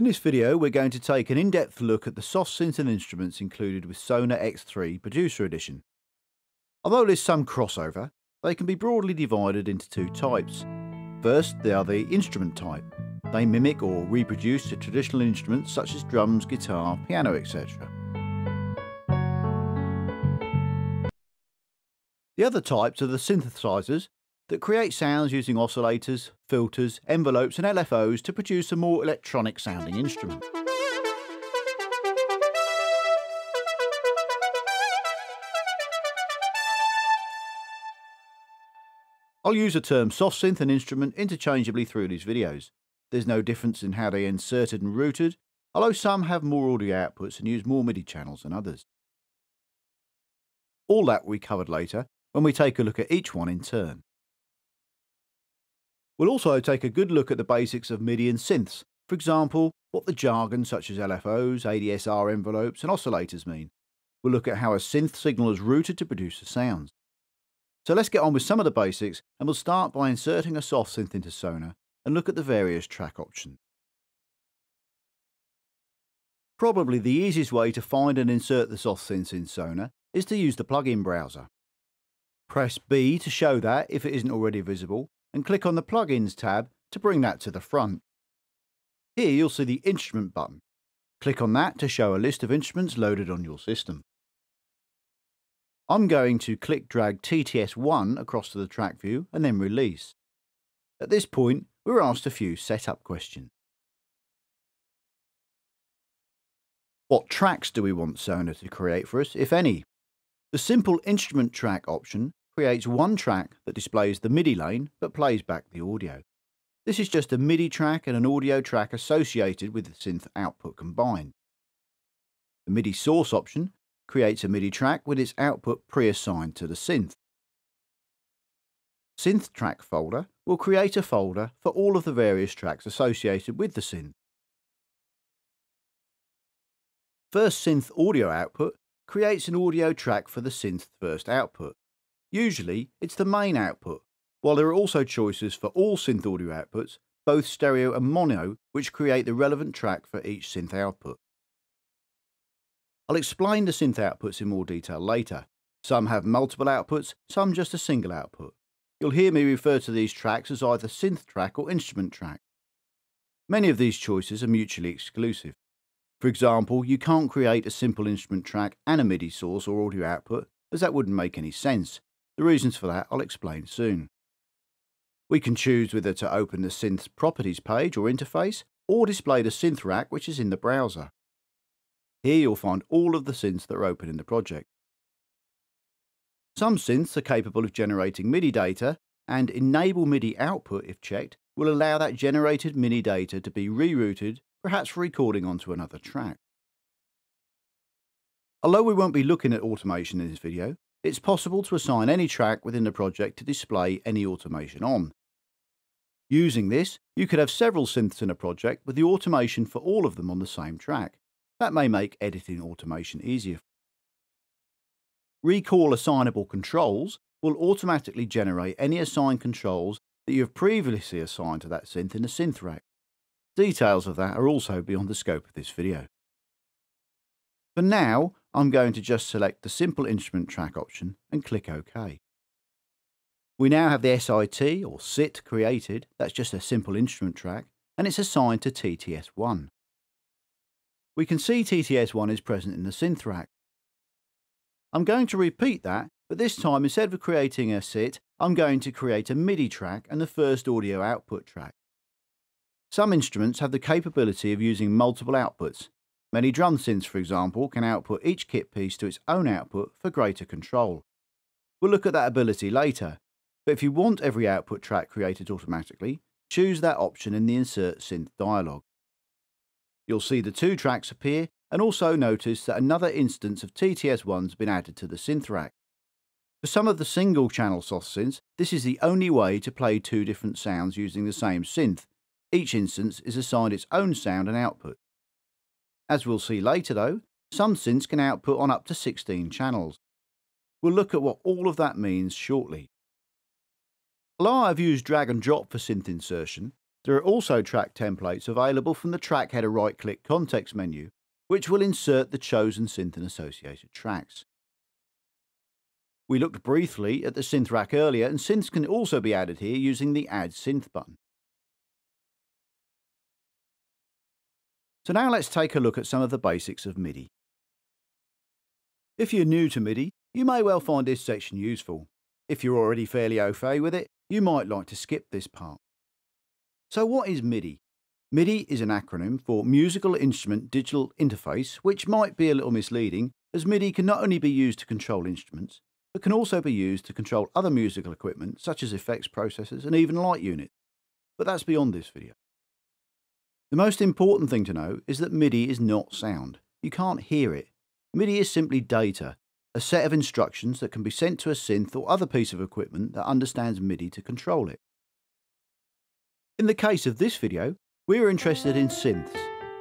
In this video, we're going to take an in-depth look at the soft synth and instruments included with SONAR X3 Producer Edition. Although there's some crossover, they can be broadly divided into two types. First, they are the instrument type. They mimic or reproduce the traditional instruments such as drums, guitar, piano, etc. The other types are the synthesizers that create sounds using oscillators, filters, envelopes and LFOs to produce a more electronic sounding instrument. I'll use the term soft synth and instrument interchangeably through these videos. There's no difference in how they are inserted and routed, although some have more audio outputs and use more MIDI channels than others. All that we covered later when we take a look at each one in turn. We'll also take a good look at the basics of MIDI and synths, for example, what the jargon such as LFOs, ADSR envelopes and oscillators mean. We'll look at how a synth signal is routed to produce the sounds. So let's get on with some of the basics and we'll start by inserting a soft synth into SONAR and look at the various track options. Probably the easiest way to find and insert the soft synths in SONAR is to use the plugin browser. Press B to show that if it isn't already visible and click on the Plugins tab to bring that to the front. Here you'll see the Instrument button. Click on that to show a list of instruments loaded on your system. I'm going to click drag TTS1 across to the track view and then release. At this point, we're asked a few setup questions. What tracks do we want SONAR to create for us, if any? The simple instrument track option creates one track that displays the MIDI lane but plays back the audio. This is just a MIDI track and an audio track associated with the synth output combined. The MIDI source option creates a MIDI track with its output pre-assigned to the synth. Synth track folder will create a folder for all of the various tracks associated with the synth. First synth audio output creates an audio track for the synth first output. Usually, it's the main output, while there are also choices for all synth audio outputs, both stereo and mono, which create the relevant track for each synth output. I'll explain the synth outputs in more detail later. Some have multiple outputs, some just a single output. You'll hear me refer to these tracks as either synth track or instrument track. Many of these choices are mutually exclusive. For example, you can't create a simple instrument track and a MIDI source or audio output, as that wouldn't make any sense, the reasons for that I'll explain soon. We can choose whether to open the synth's properties page or interface, or display the synth rack which is in the browser. Here you'll find all of the synths that are open in the project. Some synths are capable of generating MIDI data, and Enable MIDI Output, if checked, will allow that generated MIDI data to be rerouted, perhaps for recording onto another track. Although we won't be looking at automation in this video, it's possible to assign any track within the project to display any automation on. Using this, you could have several synths in a project with the automation for all of them on the same track. That may make editing automation easier. Recall assignable controls will automatically generate any assigned controls that you have previously assigned to that synth in the synth rack. Details of that are also beyond the scope of this video. For now, I'm going to just select the simple instrument track option and click OK. We now have the SIT or SIT created, that's just a simple instrument track, and it's assigned to TTS1. We can see TTS1 is present in the synth rack. I'm going to repeat that, but this time instead of creating a SIT, I'm going to create a MIDI track and the first audio output track. Some instruments have the capability of using multiple outputs, Many drum synths, for example, can output each kit piece to its own output for greater control. We'll look at that ability later, but if you want every output track created automatically, choose that option in the Insert Synth dialog. You'll see the two tracks appear and also notice that another instance of TTS1 has been added to the synth rack. For some of the single channel soft synths, this is the only way to play two different sounds using the same synth. Each instance is assigned its own sound and output. As we'll see later though, some synths can output on up to 16 channels. We'll look at what all of that means shortly. Although I've used drag and drop for synth insertion, There are also track templates available from the track header right click context menu, which will insert the chosen synth and associated tracks. We looked briefly at the synth rack earlier, and synths can also be added here using the Add Synth button. So now let's take a look at some of the basics of MIDI. If you're new to MIDI, you may well find this section useful. If you're already fairly au fait with it, you might like to skip this part. So what is MIDI? MIDI is an acronym for Musical Instrument Digital Interface, which might be a little misleading, as MIDI can not only be used to control instruments, but can also be used to control other musical equipment such as effects processors and even light units. But that's beyond this video. The most important thing to know is that MIDI is not sound. You can't hear it. MIDI is simply data, a set of instructions that can be sent to a synth or other piece of equipment that understands MIDI to control it. In the case of this video, we are interested in synths,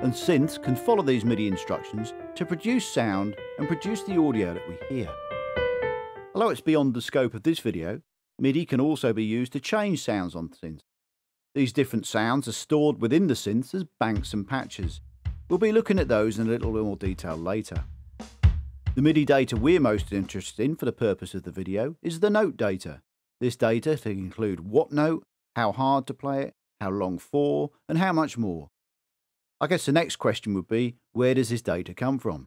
and synths can follow these MIDI instructions to produce sound and produce the audio that we hear. Although it's beyond the scope of this video, MIDI can also be used to change sounds on synths. These different sounds are stored within the synth as banks and patches. We'll be looking at those in a little more detail later. The MIDI data we're most interested in for the purpose of the video is the note data. This data to include what note, how hard to play it, how long for, and how much more. I guess the next question would be, where does this data come from?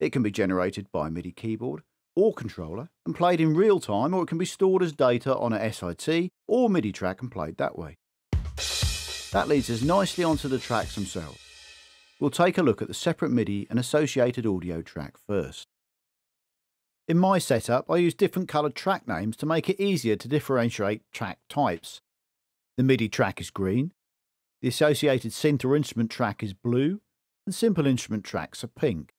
It can be generated by a MIDI keyboard or controller and played in real time, or it can be stored as data on a SIT or MIDI track and played that way. That leads us nicely onto the tracks themselves. We'll take a look at the separate MIDI and associated audio track first. In my setup, I use different coloured track names to make it easier to differentiate track types. The MIDI track is green, the associated synth or instrument track is blue, and simple instrument tracks are pink.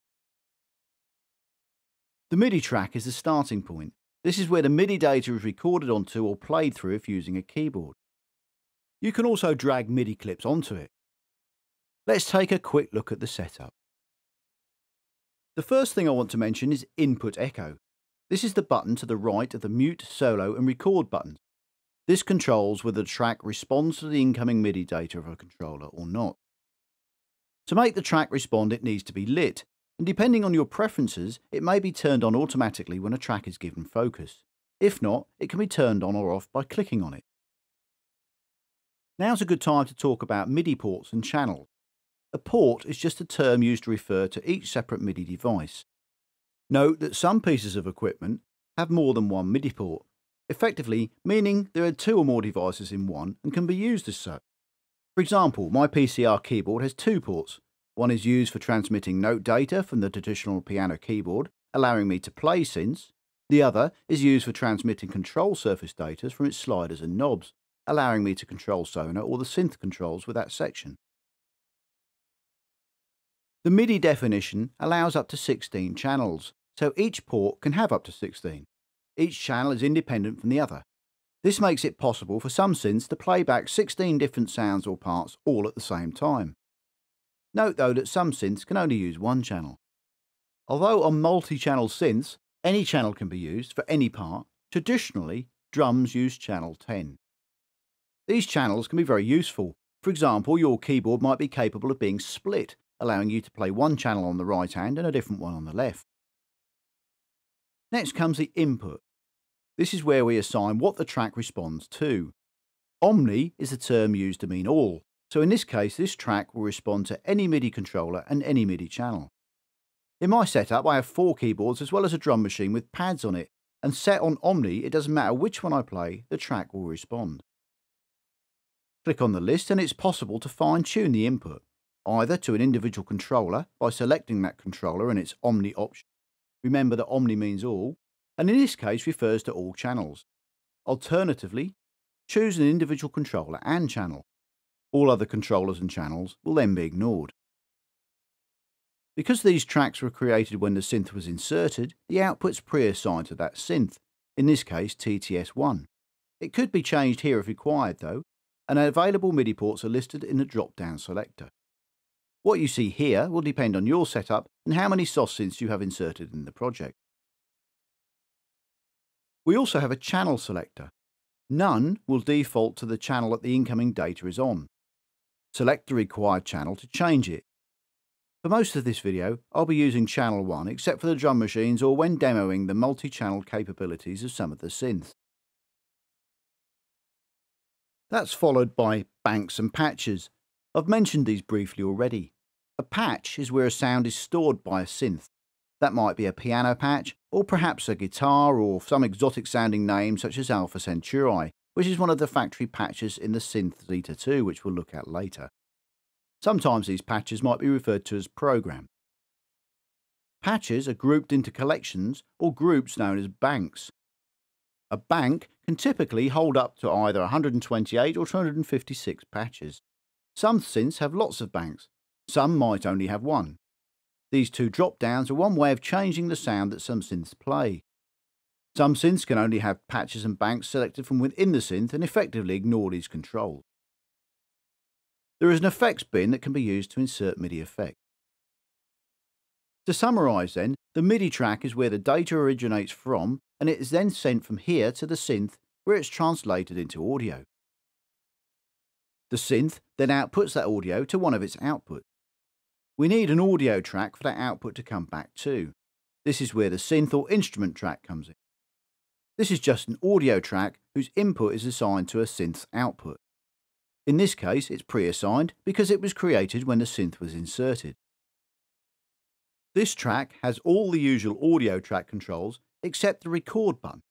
The MIDI track is the starting point. This is where the MIDI data is recorded onto or played through if using a keyboard. You can also drag MIDI clips onto it. Let's take a quick look at the setup. The first thing I want to mention is Input Echo. This is the button to the right of the Mute, Solo and Record buttons. This controls whether the track responds to the incoming MIDI data of a controller or not. To make the track respond it needs to be lit, and depending on your preferences, it may be turned on automatically when a track is given focus. If not, it can be turned on or off by clicking on it. Now's a good time to talk about MIDI ports and channels. A port is just a term used to refer to each separate MIDI device. Note that some pieces of equipment have more than one MIDI port, effectively meaning there are two or more devices in one and can be used as such. For example, my PCR keyboard has two ports, one is used for transmitting note data from the traditional piano keyboard, allowing me to play synths. The other is used for transmitting control surface data from its sliders and knobs, allowing me to control Sonar or the synth controls with that section. The MIDI definition allows up to 16 channels, so each port can have up to 16. Each channel is independent from the other. This makes it possible for some synths to play back 16 different sounds or parts all at the same time. Note though that some synths can only use one channel. Although on multi-channel synths, any channel can be used for any part, traditionally drums use channel 10. These channels can be very useful. For example, your keyboard might be capable of being split, allowing you to play one channel on the right hand and a different one on the left. Next comes the input. This is where we assign what the track responds to. Omni is a term used to mean all, so in this case, this track will respond to any MIDI controller and any MIDI channel. In my setup, I have four keyboards as well as a drum machine with pads on it, and set on Omni, it doesn't matter which one I play, the track will respond. Click on the list and it's possible to fine-tune the input, either to an individual controller by selecting that controller and its Omni option. Remember that Omni means all, and in this case refers to all channels. Alternatively, choose an individual controller and channel. All other controllers and channels will then be ignored. Because these tracks were created when the synth was inserted, the output's pre-assigned to that synth, in this case TTS1. It could be changed here if required though, and available MIDI ports are listed in the drop-down selector. What you see here will depend on your setup and how many soft synths you have inserted in the project. We also have a channel selector. None will default to the channel that the incoming data is on. Select the required channel to change it. For most of this video, I'll be using channel 1 except for the drum machines or when demoing the multi-channel capabilities of some of the synths. That's followed by banks and patches. I've mentioned these briefly already. A patch is where a sound is stored by a synth. That might be a piano patch, or perhaps a guitar, or some exotic sounding name such as Alpha Centauri, which is one of the factory patches in the Synth Zeta 2, which we'll look at later. Sometimes these patches might be referred to as programs. Patches are grouped into collections or groups known as banks. A bank can typically hold up to either 128 or 256 patches. Some synths have lots of banks, some might only have one. These two drop downs are one way of changing the sound that some synths play. Some synths can only have patches and banks selected from within the synth and effectively ignore these controls. There is an effects bin that can be used to insert MIDI effects. To summarise then, the MIDI track is where the data originates from and it is then sent from here to the synth where it's translated into audio. The synth then outputs that audio to one of its outputs. We need an audio track for that output to come back to. This is where the synth or instrument track comes in. This is just an audio track whose input is assigned to a synth's output. In this case, it's pre-assigned because it was created when the synth was inserted. This track has all the usual audio track controls except the record button.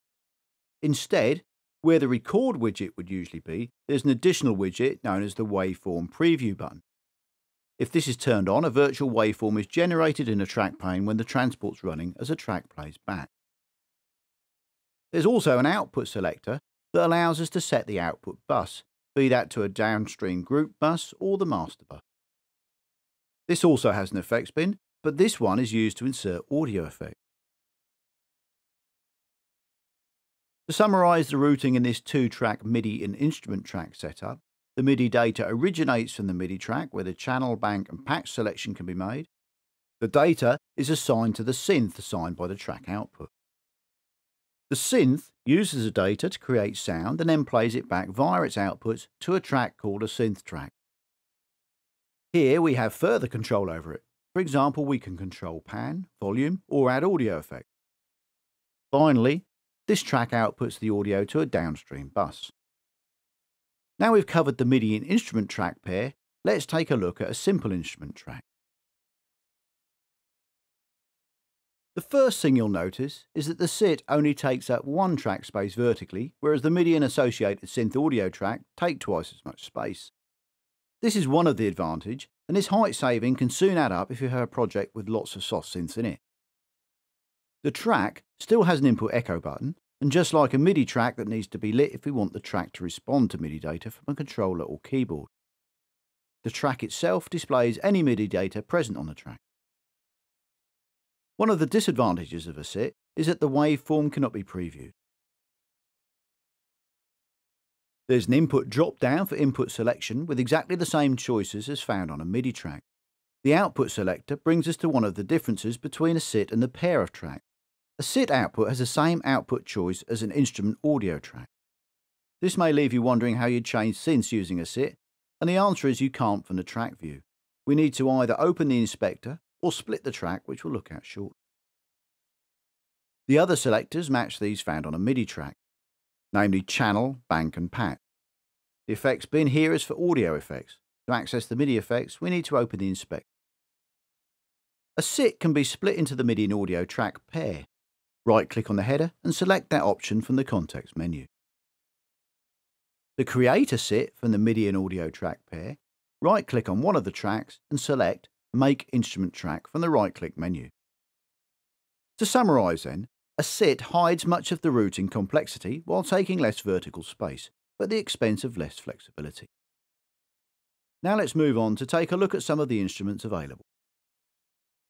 Instead, where the record widget would usually be, there's an additional widget known as the waveform preview button. If this is turned on, a virtual waveform is generated in a track pane when the transport's running as a track plays back. There's also an output selector that allows us to set the output bus, be that to a downstream group bus or the master bus. This also has an effects bin, but this one is used to insert audio effects. To summarise the routing in this two-track MIDI and instrument track setup, the MIDI data originates from the MIDI track where the channel, bank and patch selection can be made. The data is assigned to the synth assigned by the track output. The synth uses the data to create sound and then plays it back via its outputs to a track called a synth track. Here we have further control over it. For example, we can control pan, volume, or add audio effects. Finally, this track outputs the audio to a downstream bus. Now we've covered the MIDI and instrument track pair, let's take a look at a simple instrument track. The first thing you'll notice is that the SIT only takes up one track space vertically, whereas the MIDI and associated synth audio track take twice as much space. This is one of the advantage, and this height saving can soon add up if you have a project with lots of soft synths in it. The track still has an input echo button, and just like a MIDI track that needs to be lit if we want the track to respond to MIDI data from a controller or keyboard. The track itself displays any MIDI data present on the track. One of the disadvantages of a SIT is that the waveform cannot be previewed. There's an input drop down for input selection with exactly the same choices as found on a MIDI track. The output selector brings us to one of the differences between a SIT and the pair of tracks. A SIT output has the same output choice as an instrument audio track. This may leave you wondering how you'd change synths using a SIT, and the answer is you can't from the track view. We need to either open the inspector or split the track, which we'll look at shortly. The other selectors match these found on a MIDI track, namely channel, bank and patch. The effects bin here is for audio effects. To access the MIDI effects, we need to open the inspector. A SIT can be split into the MIDI and audio track pair. Right-click on the header and select that option from the context menu. To create a SIT from the MIDI and audio track pair, right-click on one of the tracks and select Make Instrument Track from the right-click menu. To summarise then, a SIT hides much of the routing complexity while taking less vertical space, but at the expense of less flexibility. Now let's move on to take a look at some of the instruments available.